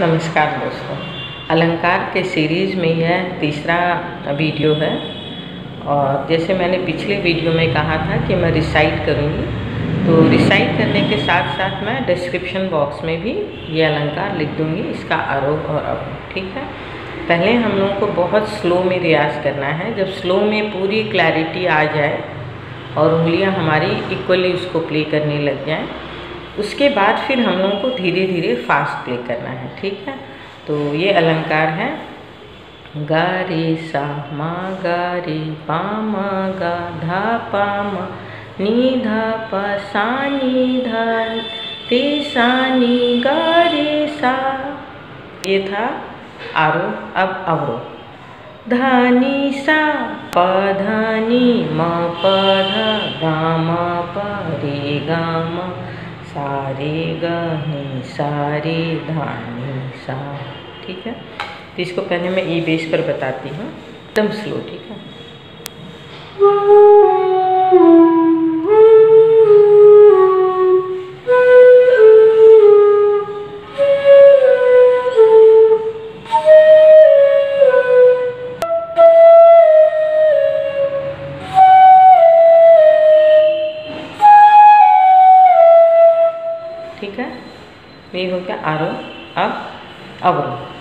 नमस्कार दोस्तों। अलंकार के सीरीज़ में यह तीसरा वीडियो है। और जैसे मैंने पिछले वीडियो में कहा था कि मैं रिसाइट करूँगी तो रिसाइट करने के साथ साथ मैं डिस्क्रिप्शन बॉक्स में भी ये अलंकार लिख दूँगी, इसका आरोप और अवरोह ठीक है? पहले हम लोगों को बहुत स्लो में रियाज करना है। जब स्लो में पूरी क्लैरिटी आ जाए और उंगलियाँ हमारी इक्वली उसको प्ले करने लग जाएँ उसके बाद फिर हम लोगों को धीरे धीरे फास्ट प्ले करना है, ठीक है? तो ये अलंकार है। गा रे सा मा गा रे पा मा गा धा पा मा नी धा पा सा नी धा ते सा नी गा रे सा। ये था आरो, अब अवरो। धानी सा, प धानी म प ध, गा म प, रे गा म। सारे गी सारे धानी, सा, ठीक है? तो इसको पहले मैं ई बेस पर बताती हूँ। एकदम स्लो ठीक है? ठीक है? ये हो गया आरोह अब अवरो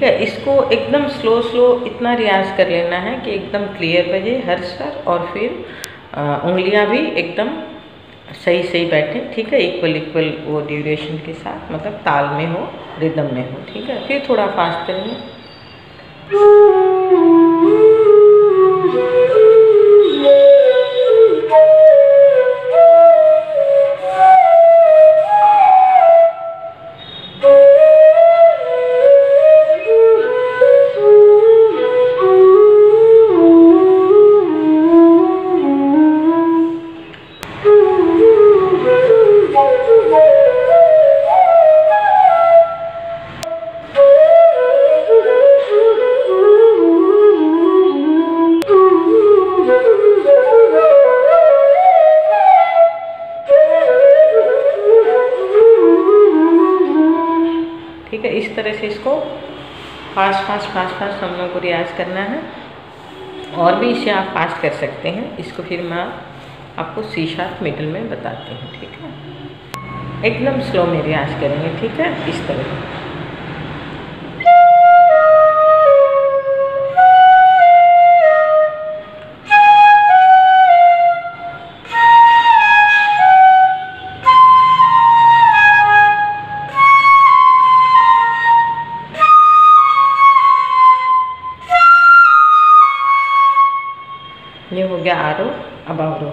ठीक है, इसको एकदम स्लो स्लो इतना रियाज कर लेना है कि एकदम क्लियर बजे, हर सर और फिर उंगलियाँ भी एकदम सही सही बैठे। ठीक है इक्वल इक्वल वो ड्यूरेशन के साथ मतलब ताल में हो रिदम में हो। ठीक है, फिर थोड़ा फास्ट करेंगे। से इसको फास्ट फास्ट फास्ट फास्ट हम लोग को रियाज करना है। और भी इसे आप फास्ट कर सकते हैं। इसको फिर मैं आपको सी शार्प मिडल में बताती हूँ, ठीक है? एकदम स्लो में रियाज करेंगे, ठीक है? इस तरह। ये हो गया आरो अब आवरो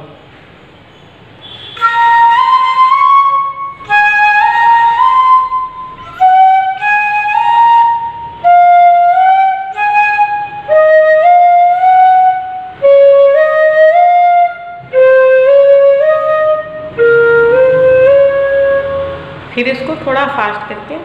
फिर इसको थोड़ा फास्ट करके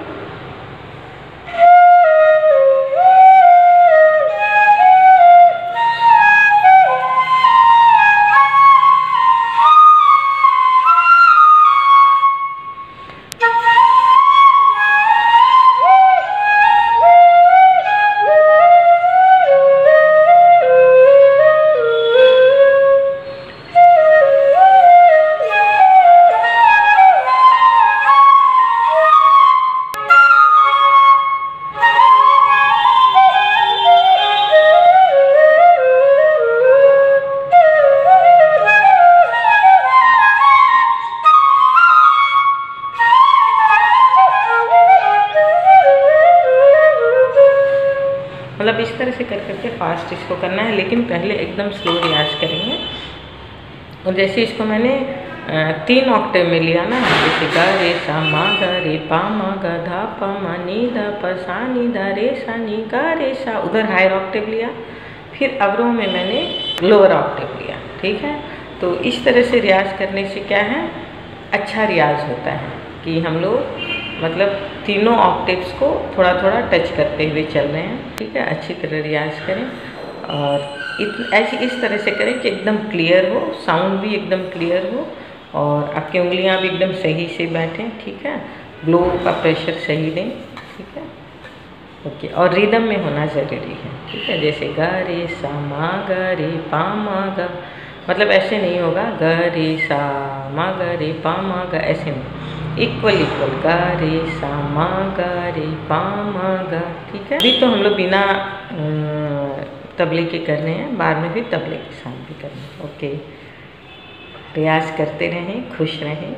मतलब इस तरह से कर करके फास्ट इसको करना है, लेकिन पहले एकदम स्लो रियाज करेंगे। और जैसे इसको मैंने तीन ऑक्टेव में लिया ना, जैसे गा रे सा मा गा रे पा मा गा धा पा मा नी धा प सा नी धा रे सा नी गा रे सा, उधर हायर ऑक्टेव लिया, फिर अवरोह में मैंने लोअर ऑक्टेव लिया, ठीक है? तो इस तरह से रियाज करने से क्या है? अच्छा रियाज होता है कि हम लोग मतलब तीनों ऑक्टिव्स को थोड़ा थोड़ा टच करते हुए चल रहे हैं। ठीक है? अच्छी तरह रियाज करें और ऐसी इस तरह से करें कि एकदम क्लियर हो साउंड भी एकदम क्लियर हो और आपकी उंगलियाँ भी एकदम सही से बैठें, ठीक है? ग्लो का प्रेशर सही दें, ठीक है? ओके और रिदम में होना ज़रूरी है, ठीक है? जैसे ग रे सा मा ग रे पा मा ग मतलब ऐसे नहीं होगा, ग रे सा मा ग रे पा मा ग, ऐसे नहीं। इक्वल इक्वल गा रे सा मा गा रे पा मा गा ठीक है? अभी तो हम लोग बिना तबले के कर रहे हैं, बाद में भी तबले के साथ भी करना ओके। प्रयास करते रहें, खुश रहें।